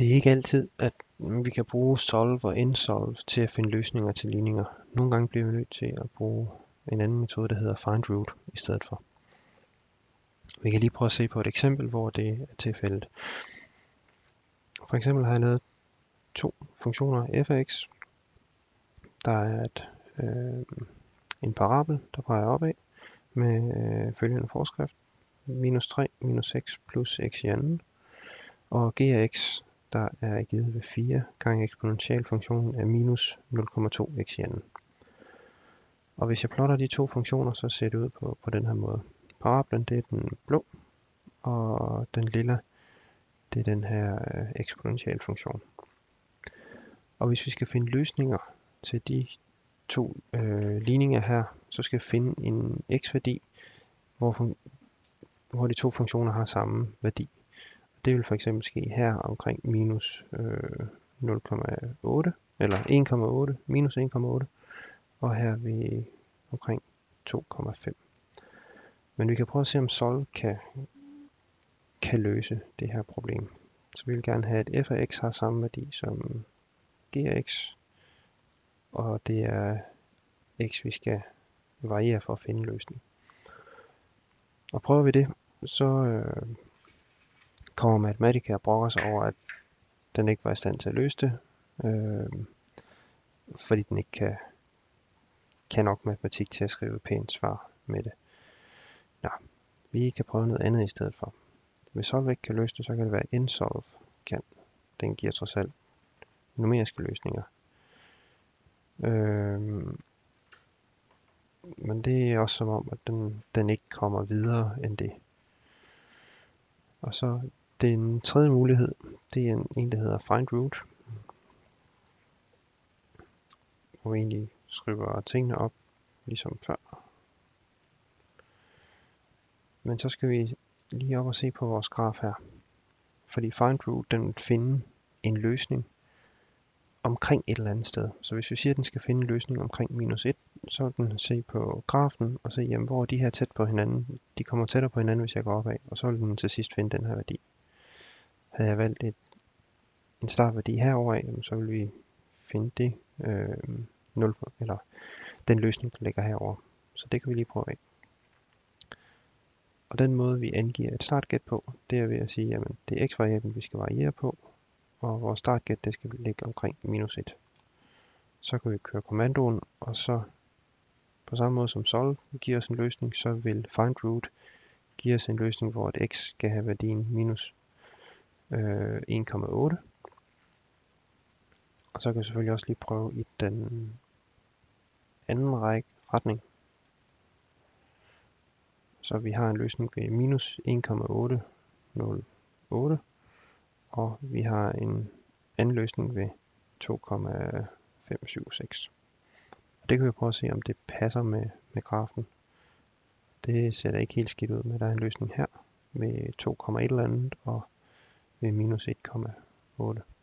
Det er ikke altid, at vi kan bruge solve og insolve til at finde løsninger til ligninger. Nogle gange bliver vi nødt til at bruge en anden metode, der hedder find root i stedet for. Vi kan lige prøve at se på et eksempel, hvor det er tilfældet. For eksempel har jeg lavet to funktioner f af x. Der er et, øh, en parabel, der peger opad med øh, følgende forskrift. Minus 3 minus 6 plus x i anden. Og g af x, der er givet ved 4 gange eksponentialfunktionen af minus 0,2 x i anden. Og hvis jeg plotter de to funktioner, så ser det ud på, på den her måde. Parablen det er den blå, og den lille det er den her øh, eksponentialfunktion. Og hvis vi skal finde løsninger til de to øh, ligninger her, så skal vi finde en x-værdi, hvor, hvor de to funktioner har samme værdi. Det vil for eksempel ske her omkring minus øh, 0,8 eller 1,8 minus 1,8 og her ved omkring 2,5. Men vi kan prøve at se om Solve kan, kan løse det her problem. Så vi vil gerne have, at f af x har samme værdi som g af x, og det er x, vi skal variere for at finde løsning. Og prøver vi det, så øh, kommer Mathematica og brokker sig over, at den ikke var i stand til at løse det, øh, fordi den ikke kan, kan nok matematik til at skrive et pænt svar med det. Nå, vi kan prøve noget andet i stedet for. Hvis Solve ikke kan løse det, så kan det være Insolve kan. Den giver trods alt numeriske løsninger. Øh, men det er også som om, at den, den ikke kommer videre end det. Og så den tredje mulighed, det er en, en der hedder find root. Hvor vi egentlig skriver tingene op, ligesom før. Men så skal vi lige op og se på vores graf her. Fordi find root, den vil finde en løsning omkring et eller andet sted. Så hvis vi siger, at den skal finde en løsning omkring minus 1, så vil den se på grafen og se, jamen, hvor er de her tæt på hinanden. De kommer tættere på hinanden, hvis jeg går opad, og så vil den til sidst finde den her værdi. Havde jeg valgt et, en startværdi herover af, så vil vi finde det øh, 0, eller den løsning, der ligger herover. Så det kan vi lige prøve af. Og den måde, vi angiver et startgæt på, det er ved at sige, at det er x-variablen, vi skal variere på, og vores startgæt det skal ligge omkring minus 1. Så kan vi køre kommandoen, og så på samme måde som solve giver os en løsning, så vil find root give os en løsning, hvor et x skal have værdien minus øh, 1,8. Og så kan vi selvfølgelig også lige prøve i den anden række retning. Så vi har en løsning ved minus 1,808 og vi har en anden løsning ved 2,576. Det kan vi prøve at se, om det passer med, med grafen. Det ser da ikke helt skidt ud, men der er en løsning her med 2,1 eller andet og ved minus 1,8.